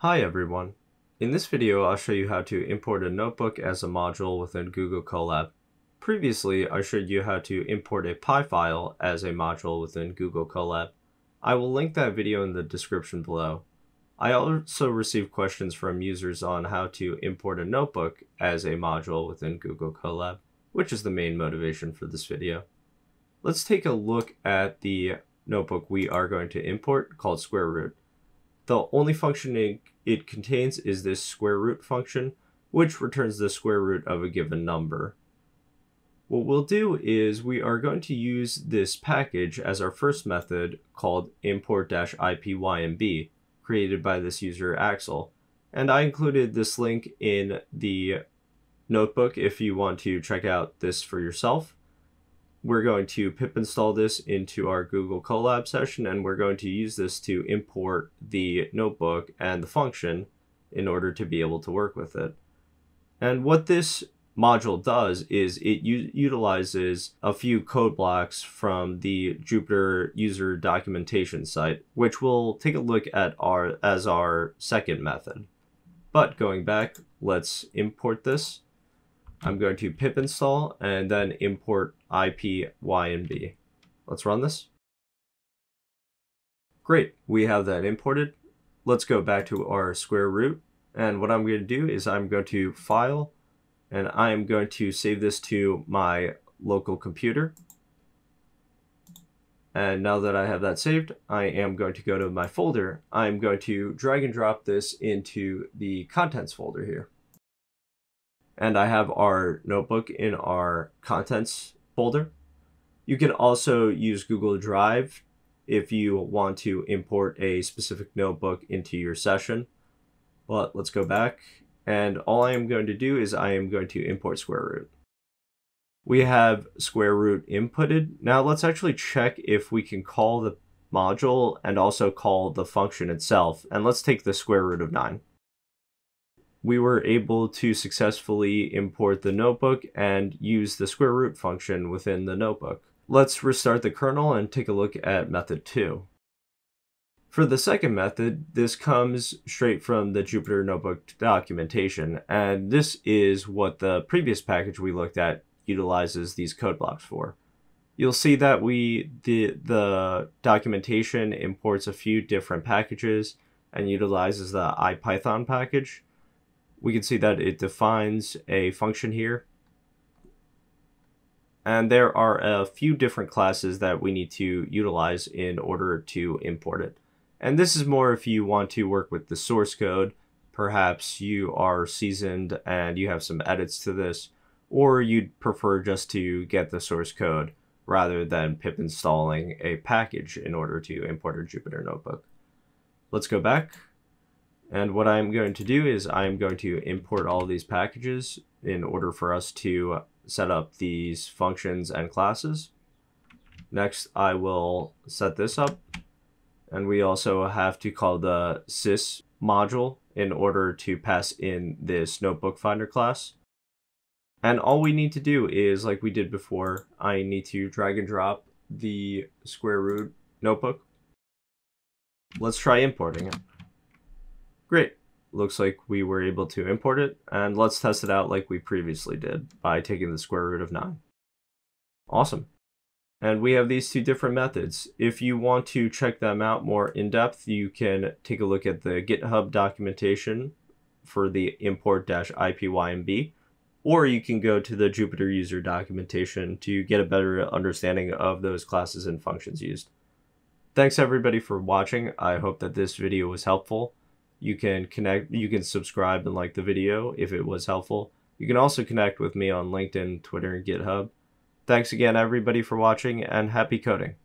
Hi everyone. In this video, I'll show you how to import a notebook as a module within Google Colab. Previously, I showed you how to import a PI file as a module within Google Colab. I will link that video in the description below. I also received questions from users on how to import a notebook as a module within Google Colab, which is the main motivation for this video. Let's take a look at the notebook we are going to import called square root. The only function it, contains is this square root function, which returns the square root of a given number. What we'll do is we are going to use this package as our first method called import-ipynb created by this user Axel. And I included this link in the notebook if you want to check out this for yourself we're going to pip install this into our Google Colab session and we're going to use this to import the notebook and the function in order to be able to work with it. And what this module does is it utilizes a few code blocks from the Jupyter user documentation site, which we'll take a look at our as our second method. But going back, let's import this. I'm going to pip install and then import ipynb. Let's run this. Great, we have that imported. Let's go back to our square root. And what I'm going to do is I'm going to file and I am going to save this to my local computer. And now that I have that saved, I am going to go to my folder. I'm going to drag and drop this into the contents folder here and I have our notebook in our contents folder. You can also use Google Drive if you want to import a specific notebook into your session. But let's go back. And all I am going to do is I am going to import square root. We have square root inputted. Now let's actually check if we can call the module and also call the function itself. And let's take the square root of 9 we were able to successfully import the notebook and use the square root function within the notebook. Let's restart the kernel and take a look at method 2. For the second method, this comes straight from the Jupyter Notebook documentation, and this is what the previous package we looked at utilizes these code blocks for. You'll see that we the, the documentation imports a few different packages and utilizes the IPython package we can see that it defines a function here. And there are a few different classes that we need to utilize in order to import it. And this is more if you want to work with the source code. Perhaps you are seasoned and you have some edits to this, or you'd prefer just to get the source code rather than pip installing a package in order to import a Jupyter notebook. Let's go back and what I'm going to do is I'm going to import all these packages in order for us to set up these functions and classes. Next, I will set this up. And we also have to call the sys module in order to pass in this notebook finder class. And all we need to do is, like we did before, I need to drag and drop the square root notebook. Let's try importing it. Great. Looks like we were able to import it, and let's test it out like we previously did by taking the square root of 9. Awesome. And we have these two different methods. If you want to check them out more in depth, you can take a look at the GitHub documentation for the import-ipynb, or you can go to the Jupyter user documentation to get a better understanding of those classes and functions used. Thanks everybody for watching. I hope that this video was helpful. You can connect, you can subscribe and like the video if it was helpful. You can also connect with me on LinkedIn, Twitter, and GitHub. Thanks again, everybody, for watching, and happy coding.